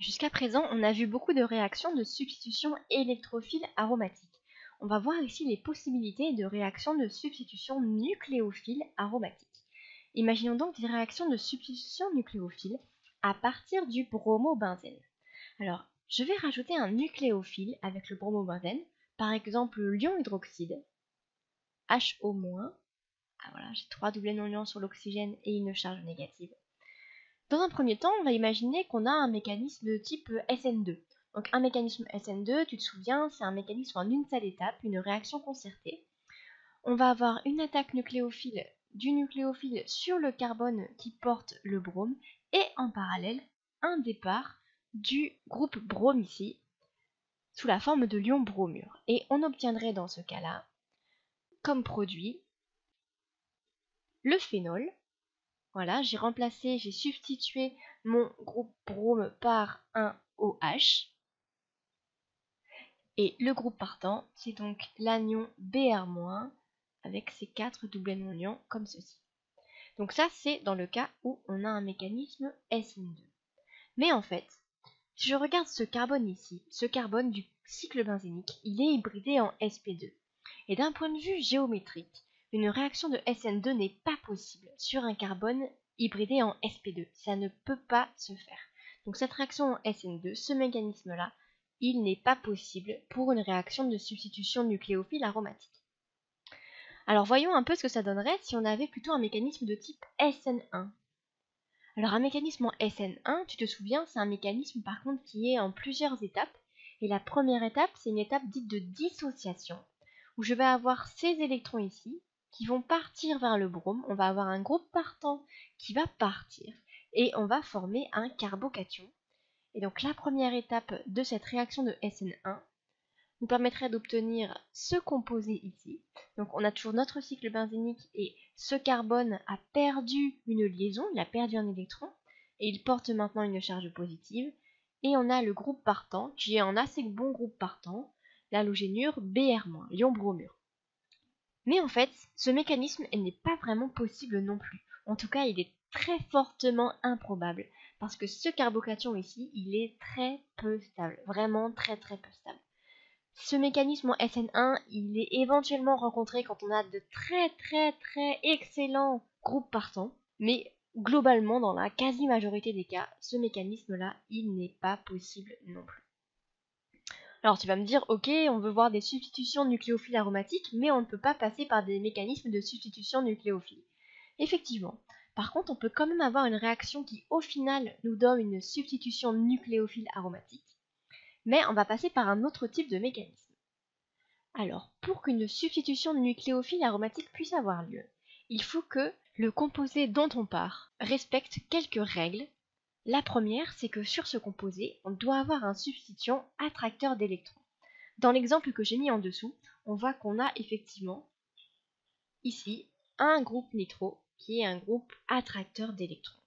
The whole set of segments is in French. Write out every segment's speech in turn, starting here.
Jusqu'à présent, on a vu beaucoup de réactions de substitution électrophile aromatique. On va voir ici les possibilités de réactions de substitution nucléophile aromatique. Imaginons donc des réactions de substitution nucléophile à partir du bromobenzène. Alors, je vais rajouter un nucléophile avec le bromobenzène, par exemple l'ion hydroxyde, HO-. Ah voilà, j'ai trois doublés non-ions sur l'oxygène et une charge négative. Dans un premier temps, on va imaginer qu'on a un mécanisme de type SN2. Donc un mécanisme SN2, tu te souviens, c'est un mécanisme en une seule étape, une réaction concertée. On va avoir une attaque nucléophile du nucléophile sur le carbone qui porte le brome et en parallèle un départ du groupe brome ici sous la forme de l'ion bromure. Et on obtiendrait dans ce cas-là comme produit le phénol voilà, j'ai remplacé, j'ai substitué mon groupe brome par un OH. Et le groupe partant, c'est donc l'anion Br- avec ses quatre doublés non-ions comme ceci. Donc ça, c'est dans le cas où on a un mécanisme SN2. Mais en fait, si je regarde ce carbone ici, ce carbone du cycle benzénique, il est hybridé en sp2. Et d'un point de vue géométrique, une réaction de SN2 n'est pas possible sur un carbone hybridé en sp2. Ça ne peut pas se faire. Donc cette réaction en SN2, ce mécanisme-là, il n'est pas possible pour une réaction de substitution nucléophile aromatique. Alors voyons un peu ce que ça donnerait si on avait plutôt un mécanisme de type SN1. Alors un mécanisme en SN1, tu te souviens, c'est un mécanisme par contre qui est en plusieurs étapes. Et la première étape, c'est une étape dite de dissociation, où je vais avoir ces électrons ici, qui vont partir vers le brome. On va avoir un groupe partant qui va partir et on va former un carbocation. Et donc la première étape de cette réaction de SN1 nous permettrait d'obtenir ce composé ici. Donc on a toujours notre cycle benzénique et ce carbone a perdu une liaison, il a perdu un électron et il porte maintenant une charge positive. Et on a le groupe partant qui est un assez bon groupe partant, l'halogénure Br-, l'ion bromure. Mais en fait, ce mécanisme n'est pas vraiment possible non plus. En tout cas, il est très fortement improbable. Parce que ce carbocation ici, il est très peu stable. Vraiment très très peu stable. Ce mécanisme en SN1, il est éventuellement rencontré quand on a de très très très excellents groupes partants. Mais globalement, dans la quasi-majorité des cas, ce mécanisme-là, il n'est pas possible non plus. Alors tu vas me dire, ok, on veut voir des substitutions nucléophiles aromatiques, mais on ne peut pas passer par des mécanismes de substitution nucléophile. Effectivement. Par contre, on peut quand même avoir une réaction qui, au final, nous donne une substitution nucléophile aromatique. Mais on va passer par un autre type de mécanisme. Alors, pour qu'une substitution nucléophile aromatique puisse avoir lieu, il faut que le composé dont on part respecte quelques règles la première, c'est que sur ce composé, on doit avoir un substituant attracteur d'électrons. Dans l'exemple que j'ai mis en dessous, on voit qu'on a effectivement ici un groupe nitro qui est un groupe attracteur d'électrons.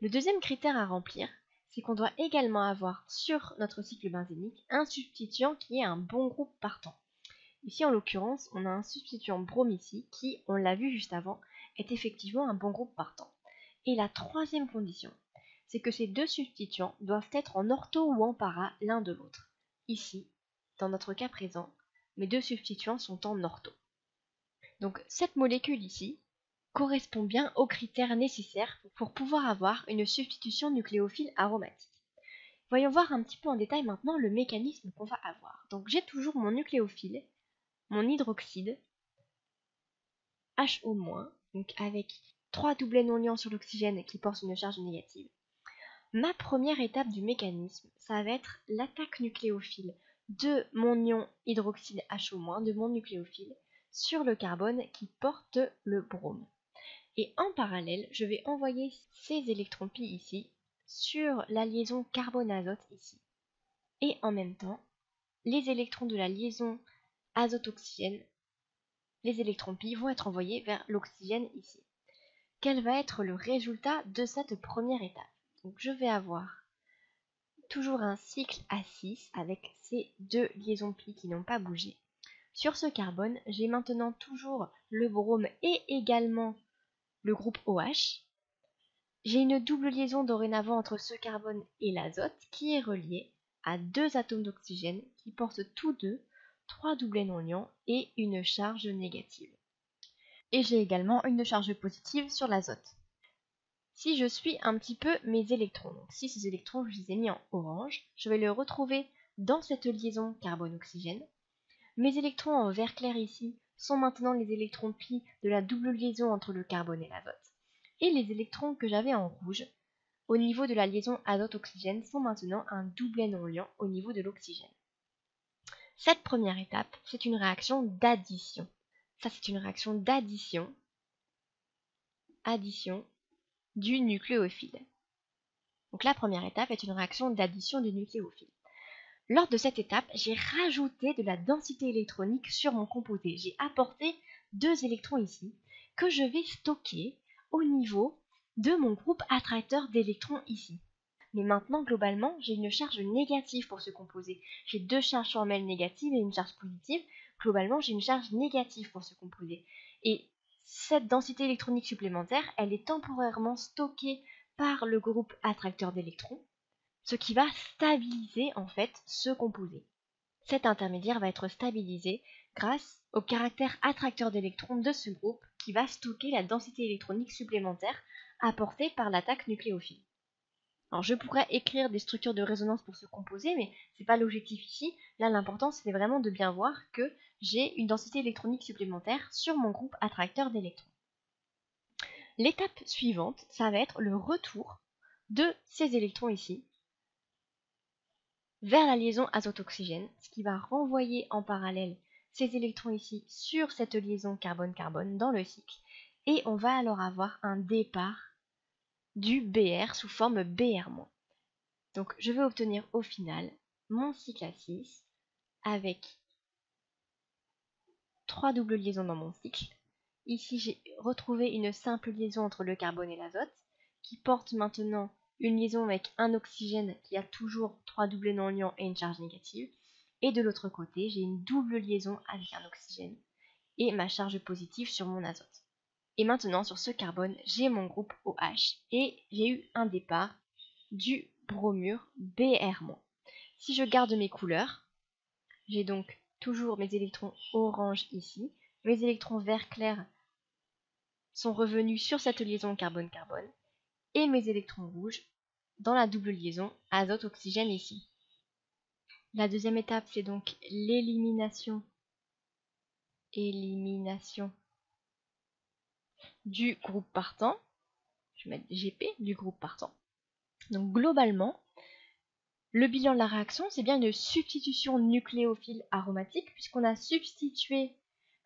Le deuxième critère à remplir, c'est qu'on doit également avoir sur notre cycle benzénique un substituant qui est un bon groupe partant. Ici en l'occurrence, on a un substituant brome ici qui, on l'a vu juste avant, est effectivement un bon groupe partant. Et la troisième condition, c'est que ces deux substituants doivent être en ortho ou en para l'un de l'autre. Ici, dans notre cas présent, mes deux substituants sont en ortho. Donc cette molécule ici correspond bien aux critères nécessaires pour pouvoir avoir une substitution nucléophile aromatique. Voyons voir un petit peu en détail maintenant le mécanisme qu'on va avoir. Donc j'ai toujours mon nucléophile, mon hydroxyde, HO-, donc avec trois doublés non liants sur l'oxygène qui portent une charge négative, Ma première étape du mécanisme, ça va être l'attaque nucléophile de mon ion hydroxyde HO-, de mon nucléophile, sur le carbone qui porte le brome. Et en parallèle, je vais envoyer ces électrons pi ici sur la liaison carbone-azote ici. Et en même temps, les électrons de la liaison azote-oxygène, les électrons pi vont être envoyés vers l'oxygène ici. Quel va être le résultat de cette première étape? Donc je vais avoir toujours un cycle A6 avec ces deux liaisons pi qui n'ont pas bougé. Sur ce carbone, j'ai maintenant toujours le brome et également le groupe OH. j'ai une double liaison dorénavant entre ce carbone et l'azote qui est reliée à deux atomes d'oxygène qui portent tous deux trois doublets non liants et une charge négative. Et j'ai également une charge positive sur l'azote. Si je suis un petit peu mes électrons, donc si ces électrons je les ai mis en orange, je vais les retrouver dans cette liaison carbone-oxygène. Mes électrons en vert clair ici sont maintenant les électrons plis de la double liaison entre le carbone et l'azote. Et les électrons que j'avais en rouge, au niveau de la liaison azote-oxygène, sont maintenant un doublet non liant au niveau de l'oxygène. Cette première étape, c'est une réaction d'addition. Ça, c'est une réaction d'addition. Addition du nucléophile. Donc la première étape est une réaction d'addition du nucléophile. Lors de cette étape, j'ai rajouté de la densité électronique sur mon composé. J'ai apporté deux électrons ici que je vais stocker au niveau de mon groupe attracteur d'électrons ici. Mais maintenant, globalement, j'ai une charge négative pour ce composé. J'ai deux charges formelles négatives et une charge positive. Globalement, j'ai une charge négative pour ce composé. Et cette densité électronique supplémentaire, elle est temporairement stockée par le groupe attracteur d'électrons, ce qui va stabiliser en fait ce composé. Cet intermédiaire va être stabilisé grâce au caractère attracteur d'électrons de ce groupe qui va stocker la densité électronique supplémentaire apportée par l'attaque nucléophile. Alors je pourrais écrire des structures de résonance pour ce composé, mais ce n'est pas l'objectif ici. Là l'important c'est vraiment de bien voir que j'ai une densité électronique supplémentaire sur mon groupe attracteur d'électrons. L'étape suivante, ça va être le retour de ces électrons ici vers la liaison azote-oxygène, ce qui va renvoyer en parallèle ces électrons ici sur cette liaison carbone-carbone dans le cycle, et on va alors avoir un départ du BR sous forme BR-. Donc je vais obtenir au final mon cycle à 6 avec trois doubles liaisons dans mon cycle. Ici j'ai retrouvé une simple liaison entre le carbone et l'azote qui porte maintenant une liaison avec un oxygène qui a toujours trois doublés non liants et une charge négative. Et de l'autre côté, j'ai une double liaison avec un oxygène et ma charge positive sur mon azote. Et maintenant, sur ce carbone, j'ai mon groupe OH et j'ai eu un départ du bromure BR-. Si je garde mes couleurs, j'ai donc toujours mes électrons orange ici. Mes électrons vert clair sont revenus sur cette liaison carbone-carbone. Et mes électrons rouges dans la double liaison azote-oxygène ici. La deuxième étape, c'est donc l'élimination. Élimination du groupe partant. Je vais mettre GP du groupe partant. Donc globalement, le bilan de la réaction, c'est bien une substitution nucléophile aromatique, puisqu'on a substitué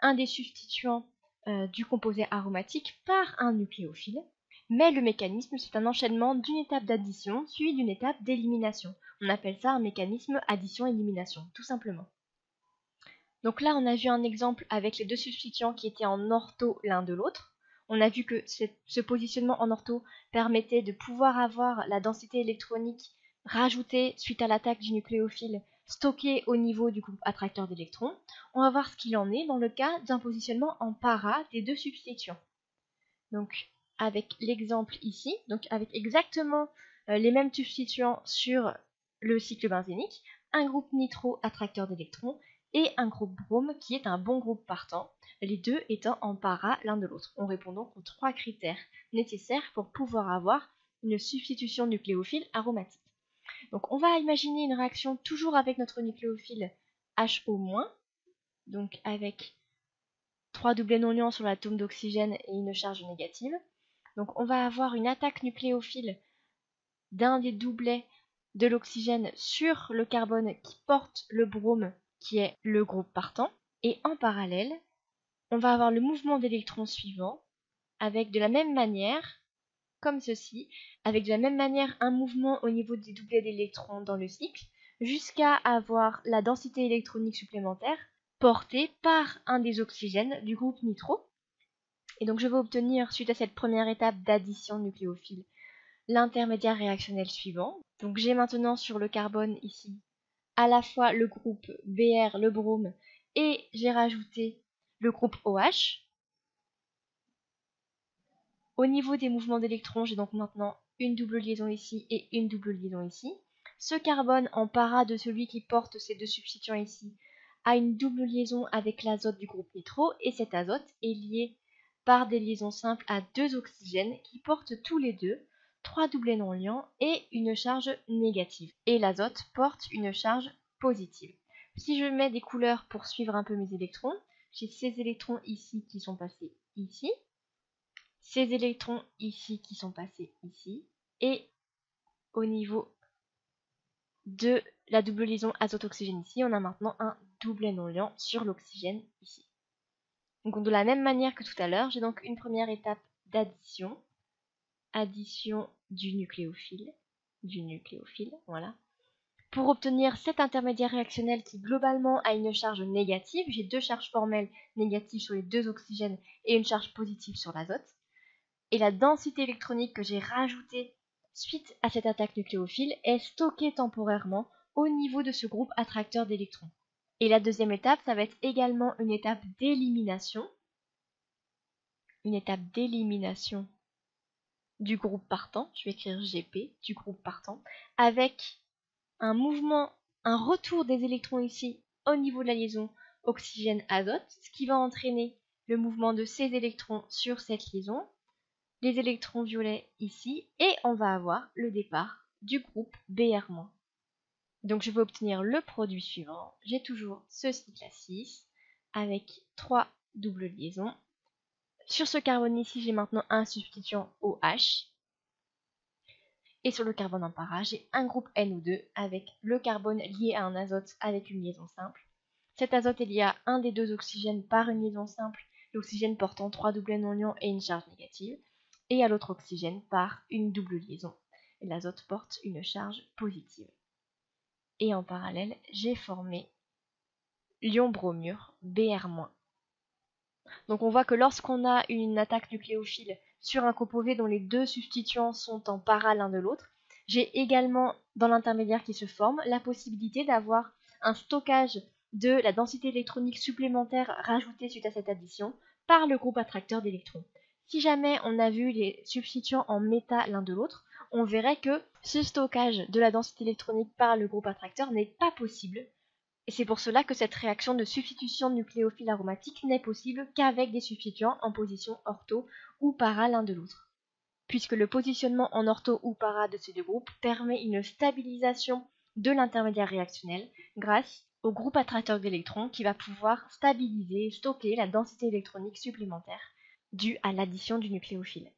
un des substituants euh, du composé aromatique par un nucléophile. Mais le mécanisme, c'est un enchaînement d'une étape d'addition suivi d'une étape d'élimination. On appelle ça un mécanisme addition-élimination, tout simplement. Donc là, on a vu un exemple avec les deux substituants qui étaient en ortho l'un de l'autre on a vu que ce positionnement en ortho permettait de pouvoir avoir la densité électronique rajoutée suite à l'attaque du nucléophile stockée au niveau du groupe attracteur d'électrons. On va voir ce qu'il en est dans le cas d'un positionnement en para des deux substituants. Donc avec l'exemple ici, donc avec exactement euh, les mêmes substituants sur le cycle benzénique, un groupe nitro attracteur d'électrons et un groupe brome qui est un bon groupe partant, les deux étant en para l'un de l'autre. On répond donc aux trois critères nécessaires pour pouvoir avoir une substitution nucléophile aromatique. Donc on va imaginer une réaction toujours avec notre nucléophile HO-, donc avec trois doublés non liants sur l'atome d'oxygène et une charge négative. Donc on va avoir une attaque nucléophile d'un des doublets de l'oxygène sur le carbone qui porte le brome qui est le groupe partant. Et en parallèle, on va avoir le mouvement d'électrons suivant, avec de la même manière, comme ceci, avec de la même manière un mouvement au niveau des doublets d'électrons dans le cycle, jusqu'à avoir la densité électronique supplémentaire portée par un des oxygènes du groupe nitro. Et donc je vais obtenir, suite à cette première étape d'addition nucléophile, l'intermédiaire réactionnel suivant. Donc j'ai maintenant sur le carbone ici à la fois le groupe Br, le brome, et j'ai rajouté le groupe OH. Au niveau des mouvements d'électrons, j'ai donc maintenant une double liaison ici et une double liaison ici. Ce carbone en para de celui qui porte ces deux substituants ici a une double liaison avec l'azote du groupe nitro et cet azote est lié par des liaisons simples à deux oxygènes qui portent tous les deux trois doublés non liants et une charge négative. Et l'azote porte une charge positive. Si je mets des couleurs pour suivre un peu mes électrons, j'ai ces électrons ici qui sont passés ici, ces électrons ici qui sont passés ici, et au niveau de la double liaison azote-oxygène ici, on a maintenant un doublet non liant sur l'oxygène ici. Donc de la même manière que tout à l'heure, j'ai donc une première étape d'addition, addition du nucléophile, du nucléophile, voilà. Pour obtenir cet intermédiaire réactionnel qui globalement a une charge négative, j'ai deux charges formelles négatives sur les deux oxygènes et une charge positive sur l'azote. Et la densité électronique que j'ai rajoutée suite à cette attaque nucléophile est stockée temporairement au niveau de ce groupe attracteur d'électrons. Et la deuxième étape, ça va être également une étape d'élimination. Une étape d'élimination du groupe partant, je vais écrire GP, du groupe partant, avec un mouvement, un retour des électrons ici au niveau de la liaison oxygène-azote, ce qui va entraîner le mouvement de ces électrons sur cette liaison, les électrons violets ici, et on va avoir le départ du groupe Br-. Donc je vais obtenir le produit suivant. J'ai toujours ce cycle à 6 avec trois doubles liaisons. Sur ce carbone ici, j'ai maintenant un substituant OH. Et sur le carbone en para, j'ai un groupe NO2 avec le carbone lié à un azote avec une liaison simple. Cet azote est lié à un des deux oxygènes par une liaison simple, l'oxygène portant trois doublets non liants et une charge négative, et à l'autre oxygène par une double liaison. L'azote porte une charge positive et en parallèle, j'ai formé l'ion-bromure Br-. Donc on voit que lorsqu'on a une attaque nucléophile sur un composé dont les deux substituants sont en para l'un de l'autre, j'ai également dans l'intermédiaire qui se forme la possibilité d'avoir un stockage de la densité électronique supplémentaire rajoutée suite à cette addition par le groupe attracteur d'électrons. Si jamais on a vu les substituants en méta l'un de l'autre, on verrait que ce stockage de la densité électronique par le groupe attracteur n'est pas possible. Et c'est pour cela que cette réaction de substitution nucléophile aromatique n'est possible qu'avec des substituants en position ortho ou para l'un de l'autre. Puisque le positionnement en ortho ou para de ces deux groupes permet une stabilisation de l'intermédiaire réactionnel grâce au groupe attracteur d'électrons qui va pouvoir stabiliser et stocker la densité électronique supplémentaire due à l'addition du nucléophile.